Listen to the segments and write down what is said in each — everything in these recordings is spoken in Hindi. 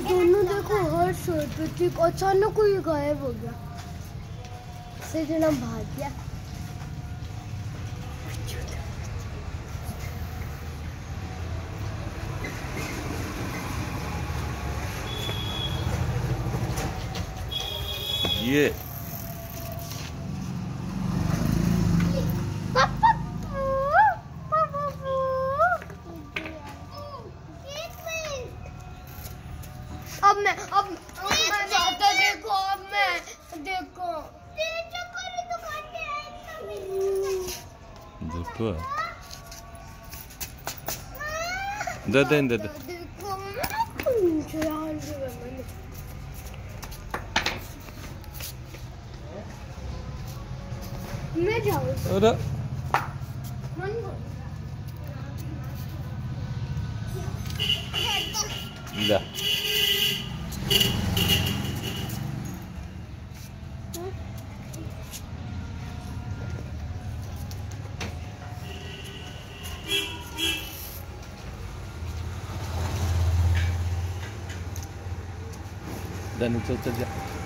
दोनों देखो हर शोर पे ठीक अचानक ही गायब हो गया। से जना भाग गया। ये झूठो है दे दे दे दे देखो मुझे हाल से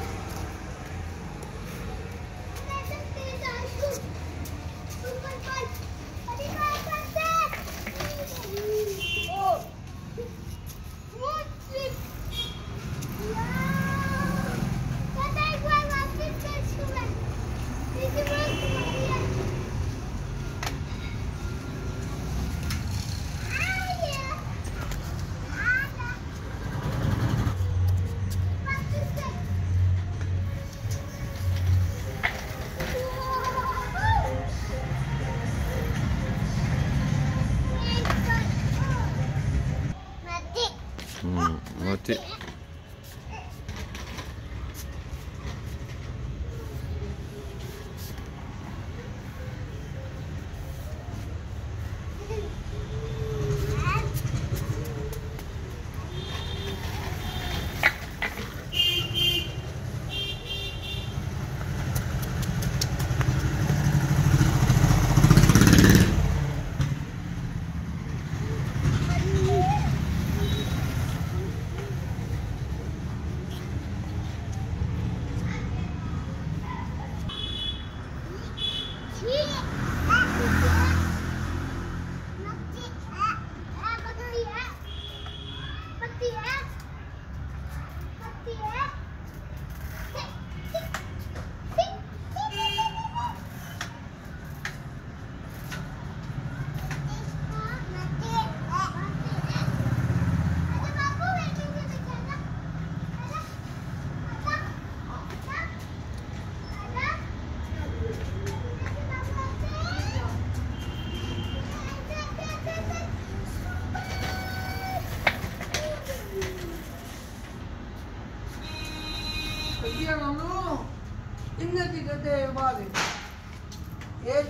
うん、待て。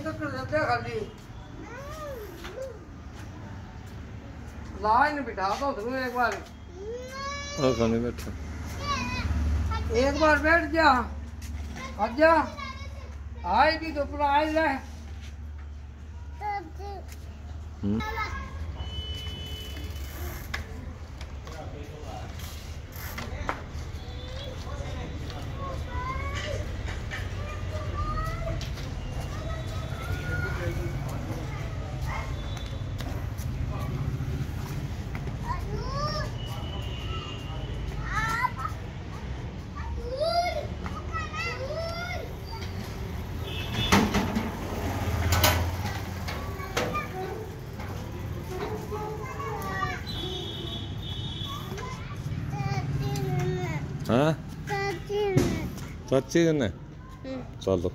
तो कर देते खाली लाइन बिठा दो तू एक बार खाने बैठा एक बार बैठ जा अब जा आएगी तो पूरा आए हम्म। Ha? Tatlı. Tatlı ne? Hı. Saldım.